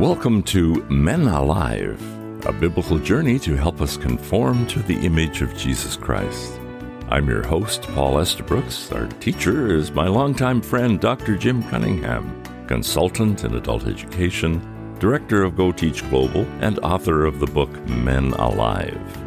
Welcome to Men Alive, a biblical journey to help us conform to the image of Jesus Christ. I'm your host, Paul Estabrooks. Our teacher is my longtime friend, Dr. Jim Cunningham, consultant in adult education, director of Go Teach Global, and author of the book Men Alive.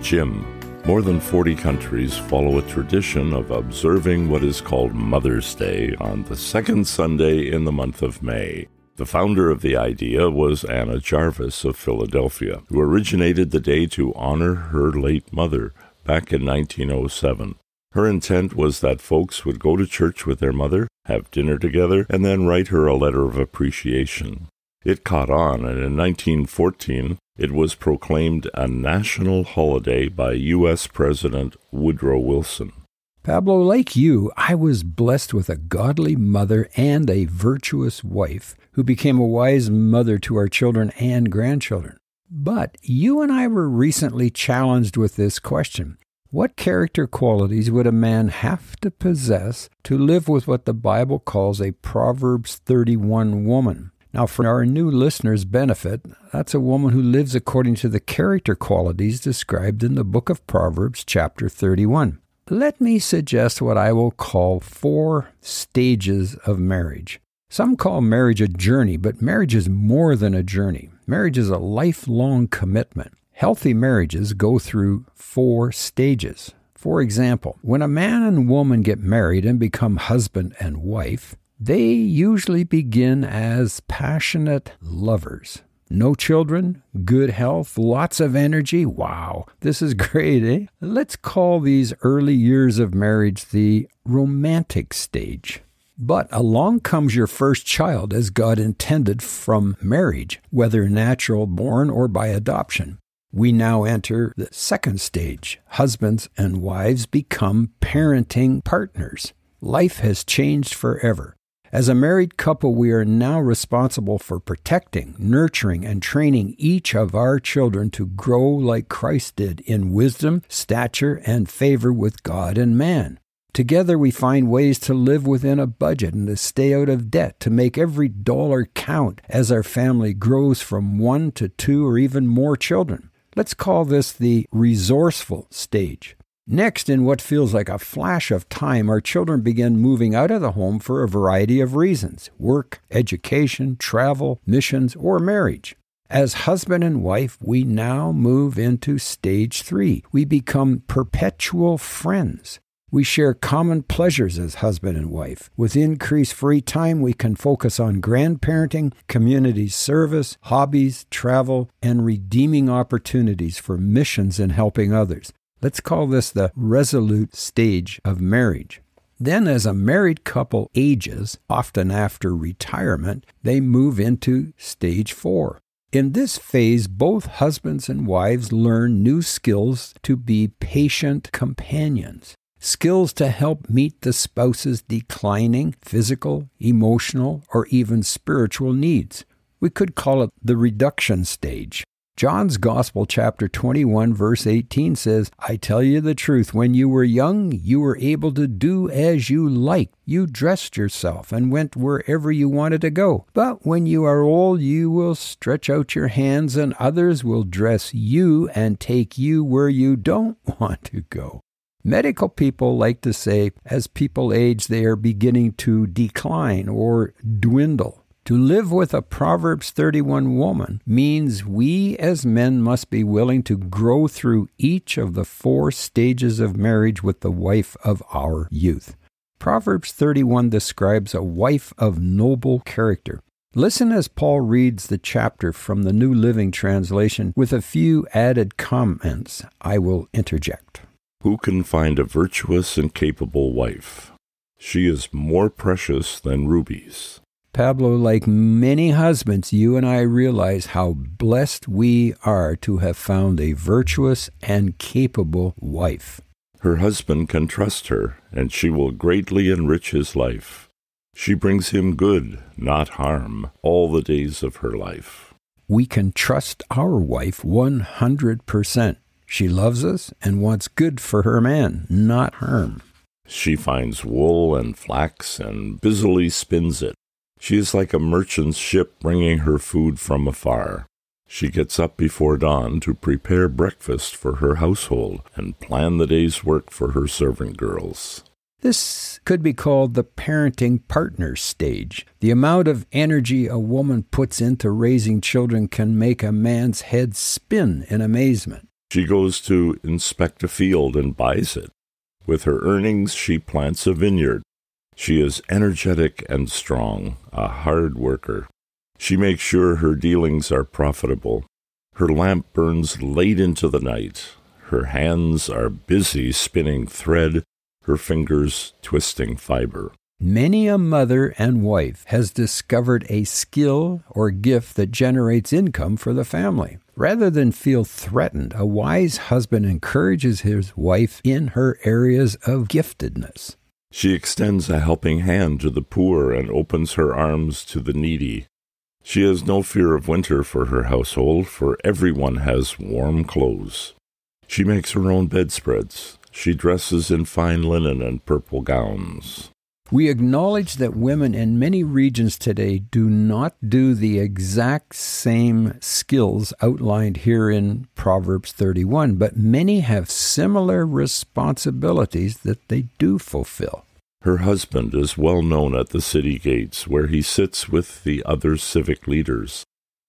Jim, more than 40 countries follow a tradition of observing what is called Mother's Day on the second Sunday in the month of May. The founder of the idea was Anna Jarvis of Philadelphia, who originated the day to honor her late mother back in 1907. Her intent was that folks would go to church with their mother, have dinner together, and then write her a letter of appreciation. It caught on, and in 1914 it was proclaimed a national holiday by U.S. President Woodrow Wilson. Pablo, like you, I was blessed with a godly mother and a virtuous wife who became a wise mother to our children and grandchildren. But you and I were recently challenged with this question. What character qualities would a man have to possess to live with what the Bible calls a Proverbs 31 woman? Now, for our new listeners' benefit, that's a woman who lives according to the character qualities described in the book of Proverbs, chapter 31 let me suggest what I will call four stages of marriage. Some call marriage a journey, but marriage is more than a journey. Marriage is a lifelong commitment. Healthy marriages go through four stages. For example, when a man and woman get married and become husband and wife, they usually begin as passionate lovers. No children, good health, lots of energy. Wow, this is great, eh? Let's call these early years of marriage the romantic stage. But along comes your first child as God intended from marriage, whether natural born or by adoption. We now enter the second stage. Husbands and wives become parenting partners. Life has changed forever. As a married couple, we are now responsible for protecting, nurturing, and training each of our children to grow like Christ did in wisdom, stature, and favor with God and man. Together, we find ways to live within a budget and to stay out of debt, to make every dollar count as our family grows from one to two or even more children. Let's call this the resourceful stage. Next, in what feels like a flash of time, our children begin moving out of the home for a variety of reasons work, education, travel, missions, or marriage. As husband and wife, we now move into stage three. We become perpetual friends. We share common pleasures as husband and wife. With increased free time, we can focus on grandparenting, community service, hobbies, travel, and redeeming opportunities for missions and helping others. Let's call this the resolute stage of marriage. Then, as a married couple ages, often after retirement, they move into stage four. In this phase, both husbands and wives learn new skills to be patient companions, skills to help meet the spouse's declining physical, emotional, or even spiritual needs. We could call it the reduction stage. John's Gospel, chapter 21, verse 18 says, I tell you the truth, when you were young, you were able to do as you liked. You dressed yourself and went wherever you wanted to go. But when you are old, you will stretch out your hands, and others will dress you and take you where you don't want to go. Medical people like to say, as people age, they are beginning to decline or dwindle. To live with a Proverbs 31 woman means we as men must be willing to grow through each of the four stages of marriage with the wife of our youth. Proverbs 31 describes a wife of noble character. Listen as Paul reads the chapter from the New Living Translation with a few added comments I will interject. Who can find a virtuous and capable wife? She is more precious than rubies. Pablo, like many husbands, you and I realize how blessed we are to have found a virtuous and capable wife. Her husband can trust her, and she will greatly enrich his life. She brings him good, not harm, all the days of her life. We can trust our wife 100%. She loves us and wants good for her man, not harm. She finds wool and flax and busily spins it. She is like a merchant's ship bringing her food from afar. She gets up before dawn to prepare breakfast for her household and plan the day's work for her servant girls. This could be called the parenting partner stage. The amount of energy a woman puts into raising children can make a man's head spin in amazement. She goes to inspect a field and buys it. With her earnings, she plants a vineyard. She is energetic and strong, a hard worker. She makes sure her dealings are profitable. Her lamp burns late into the night. Her hands are busy spinning thread, her fingers twisting fiber. Many a mother and wife has discovered a skill or gift that generates income for the family. Rather than feel threatened, a wise husband encourages his wife in her areas of giftedness. She extends a helping hand to the poor and opens her arms to the needy. She has no fear of winter for her household, for everyone has warm clothes. She makes her own bedspreads. She dresses in fine linen and purple gowns. We acknowledge that women in many regions today do not do the exact same skills outlined here in Proverbs 31, but many have similar responsibilities that they do fulfill. Her husband is well known at the city gates, where he sits with the other civic leaders.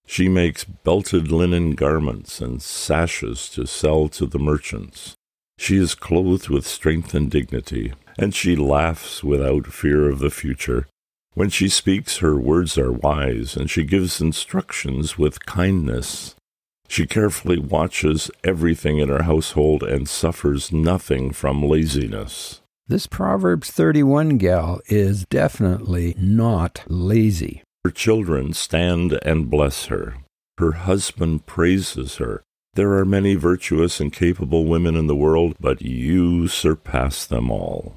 She makes belted linen garments and sashes to sell to the merchants. She is clothed with strength and dignity, and she laughs without fear of the future. When she speaks, her words are wise, and she gives instructions with kindness. She carefully watches everything in her household and suffers nothing from laziness. This Proverbs 31 gal is definitely not lazy. Her children stand and bless her. Her husband praises her. There are many virtuous and capable women in the world, but you surpass them all.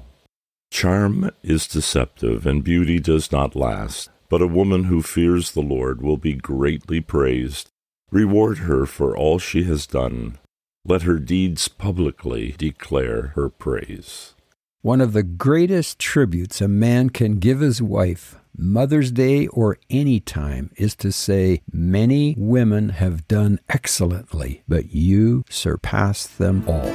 Charm is deceptive, and beauty does not last, but a woman who fears the Lord will be greatly praised. Reward her for all she has done. Let her deeds publicly declare her praise. One of the greatest tributes a man can give his wife, Mother's Day or any time, is to say, Many women have done excellently, but you surpass them all.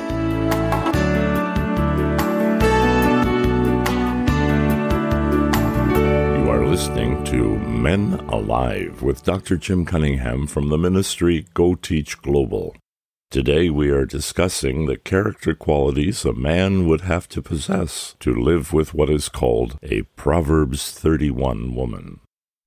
You are listening to Men Alive with Dr. Jim Cunningham from the ministry Go Teach Global. Today we are discussing the character qualities a man would have to possess to live with what is called a Proverbs 31 woman.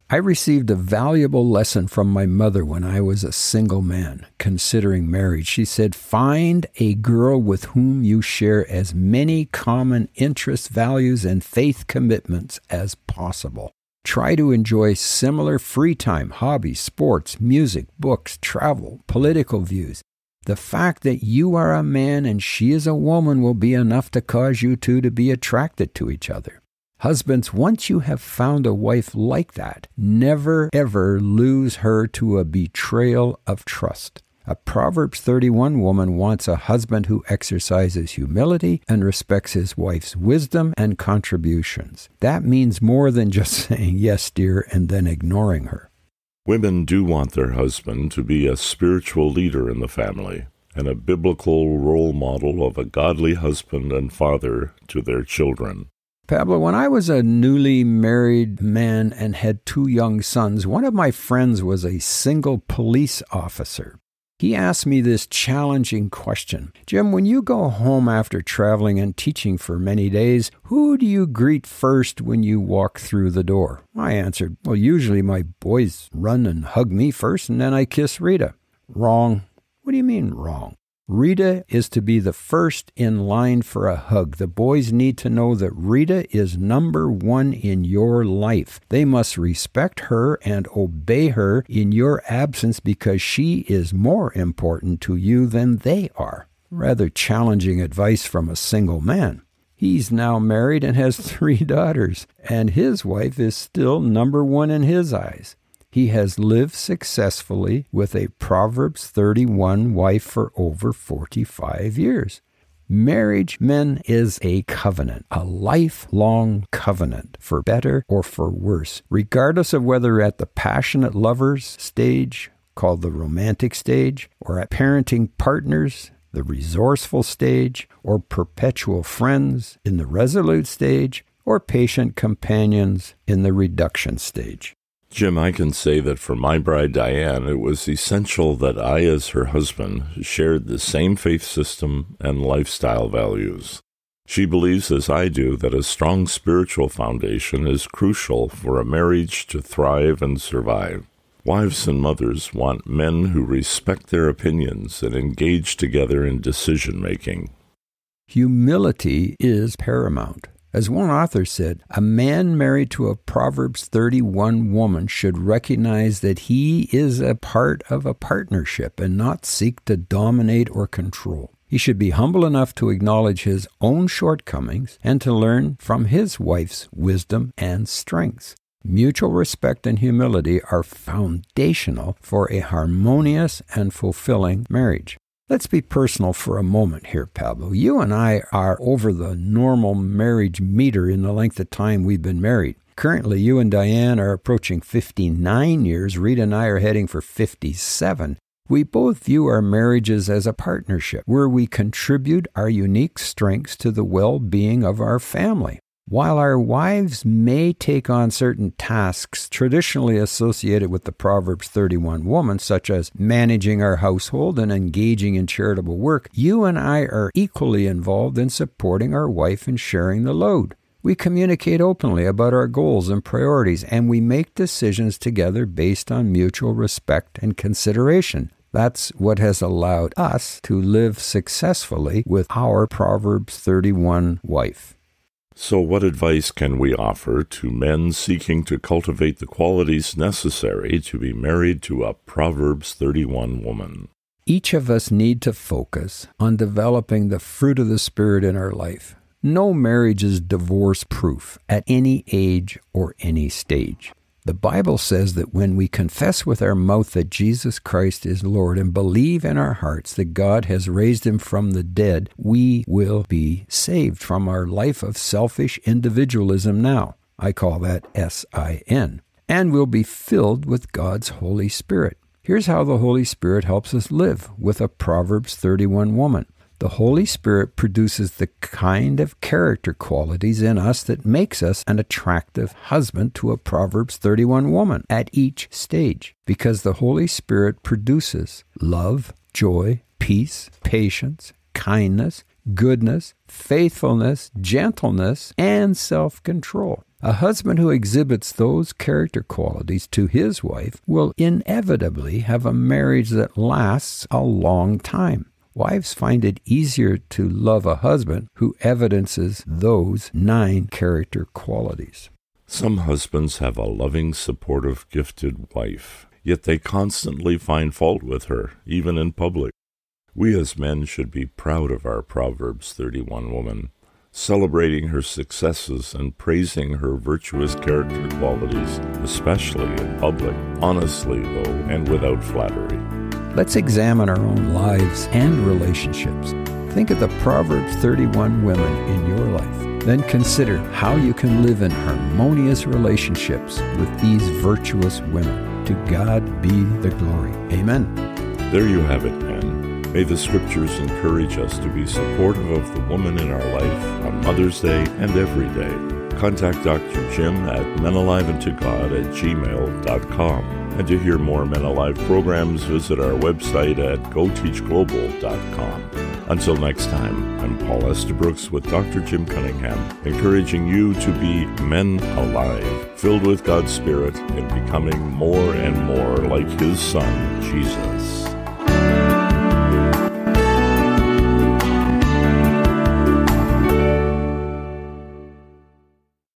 I received a valuable lesson from my mother when I was a single man, considering marriage. She said, Find a girl with whom you share as many common interests, values, and faith commitments as possible. Try to enjoy similar free time, hobbies, sports, music, books, travel, political views. The fact that you are a man and she is a woman will be enough to cause you two to be attracted to each other. Husbands, once you have found a wife like that, never ever lose her to a betrayal of trust. A Proverbs 31 woman wants a husband who exercises humility and respects his wife's wisdom and contributions. That means more than just saying yes, dear, and then ignoring her. Women do want their husband to be a spiritual leader in the family and a biblical role model of a godly husband and father to their children. Pablo, when I was a newly married man and had two young sons, one of my friends was a single police officer. He asked me this challenging question Jim, when you go home after traveling and teaching for many days, who do you greet first when you walk through the door? I answered, Well, usually my boys run and hug me first, and then I kiss Rita. Wrong. What do you mean, wrong? Rita is to be the first in line for a hug. The boys need to know that Rita is number one in your life. They must respect her and obey her in your absence because she is more important to you than they are. Rather challenging advice from a single man. He's now married and has three daughters, and his wife is still number one in his eyes. He has lived successfully with a Proverbs 31 wife for over 45 years. Marriage, men, is a covenant, a lifelong covenant, for better or for worse, regardless of whether at the passionate lovers stage, called the romantic stage, or at parenting partners, the resourceful stage, or perpetual friends in the resolute stage, or patient companions in the reduction stage. Jim, I can say that for my bride Diane, it was essential that I, as her husband, shared the same faith system and lifestyle values. She believes, as I do, that a strong spiritual foundation is crucial for a marriage to thrive and survive. Wives and mothers want men who respect their opinions and engage together in decision making. Humility is paramount. As one author said, a man married to a Proverbs 31 woman should recognize that he is a part of a partnership and not seek to dominate or control. He should be humble enough to acknowledge his own shortcomings and to learn from his wife's wisdom and strengths. Mutual respect and humility are foundational for a harmonious and fulfilling marriage. Let's be personal for a moment here, Pablo. You and I are over the normal marriage meter in the length of time we've been married. Currently, you and Diane are approaching 59 years. Rita and I are heading for 57. We both view our marriages as a partnership where we contribute our unique strengths to the well being of our family. While our wives may take on certain tasks traditionally associated with the Proverbs 31 woman, such as managing our household and engaging in charitable work, you and I are equally involved in supporting our wife and sharing the load. We communicate openly about our goals and priorities, and we make decisions together based on mutual respect and consideration. That's what has allowed us to live successfully with our Proverbs 31 wife. So, what advice can we offer to men seeking to cultivate the qualities necessary to be married to a Proverbs 31 woman? Each of us need to focus on developing the fruit of the Spirit in our life. No marriage is divorce proof at any age or any stage. The Bible says that when we confess with our mouth that Jesus Christ is Lord and believe in our hearts that God has raised him from the dead, we will be saved from our life of selfish individualism now. I call that S I N. And we'll be filled with God's Holy Spirit. Here's how the Holy Spirit helps us live with a Proverbs 31 woman. The Holy Spirit produces the kind of character qualities in us that makes us an attractive husband to a Proverbs 31 woman at each stage, because the Holy Spirit produces love, joy, peace, patience, kindness, goodness, faithfulness, gentleness, and self control. A husband who exhibits those character qualities to his wife will inevitably have a marriage that lasts a long time. Wives find it easier to love a husband who evidences those nine character qualities. Some husbands have a loving, supportive, gifted wife, yet they constantly find fault with her, even in public. We as men should be proud of our Proverbs 31 woman, celebrating her successes and praising her virtuous character qualities, especially in public, honestly, though, and without flattery. Let's examine our own lives and relationships. Think of the Proverbs 31 women in your life. Then consider how you can live in harmonious relationships with these virtuous women. To God be the glory. Amen. There you have it, men. May the scriptures encourage us to be supportive of the woman in our life on Mother's Day and every day. Contact Dr. Jim at menaliveinToGod at gmail.com. And to hear more Men Alive programs, visit our website at goteachglobal.com. Until next time, I'm Paul Estabrooks with Dr. Jim Cunningham, encouraging you to be men alive, filled with God's Spirit and becoming more and more like His Son, Jesus.